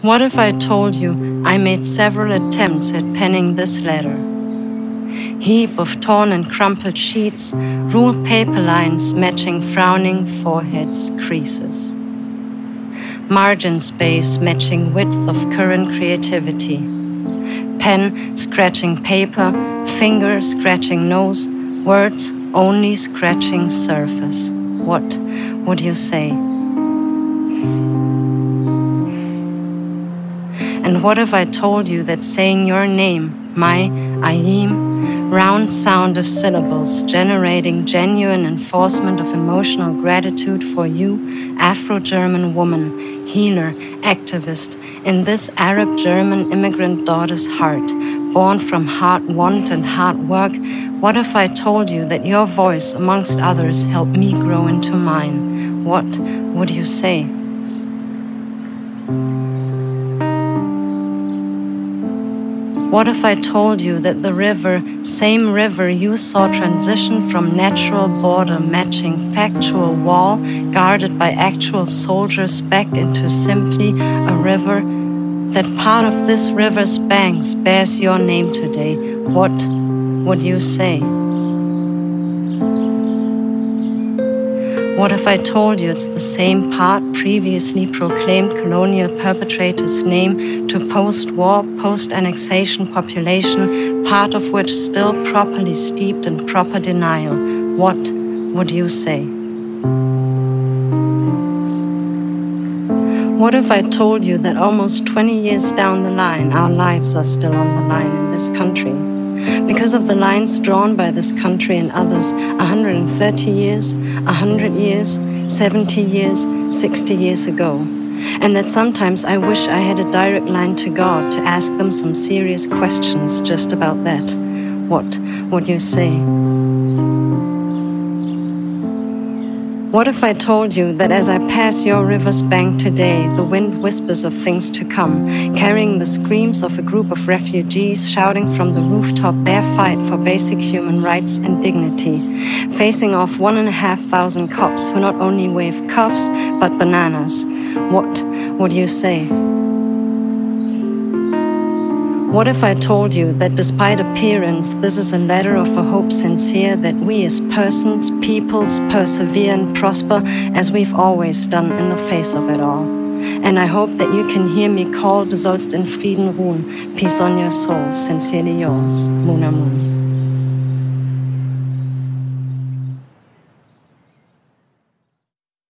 What if I told you I made several attempts at penning this letter? Heap of torn and crumpled sheets, ruled paper lines matching frowning foreheads' creases. Margin space matching width of current creativity. Pen scratching paper, finger scratching nose, words only scratching surface. What would you say? And what if I told you that saying your name, May Ayim, round sound of syllables generating genuine enforcement of emotional gratitude for you, Afro German woman, healer, activist, in this Arab German immigrant daughter's heart, born from hard want and hard work, what if I told you that your voice, amongst others, helped me grow into mine? What would you say? What if I told you that the river, same river you saw transition from natural border matching factual wall guarded by actual soldiers back into simply a river, that part of this river's banks bears your name today? What would you say? What if I told you it's the same part previously proclaimed colonial perpetrator's name to post war, post annexation population, part of which still properly steeped in proper denial? What would you say? What if I told you that almost 20 years down the line, our lives are still on the line in this country? Because of the lines drawn by this country and others 130 years, 100 years, 70 years, 60 years ago. And that sometimes I wish I had a direct line to God to ask them some serious questions just about that. What would you say? What if I told you that as I pass your river's bank today, the wind whispers of things to come, carrying the screams of a group of refugees shouting from the rooftop their fight for basic human rights and dignity, facing off one and a half thousand cops who not only wave cuffs but bananas? What would you say? What if I told you that despite appearance, this is a letter of a hope sincere that we as persons, peoples, persevere and prosper as we've always done in the face of it all? And I hope that you can hear me call, du sollst in Frieden ruhen. Peace on your soul, sincerely yours, Moona Moon.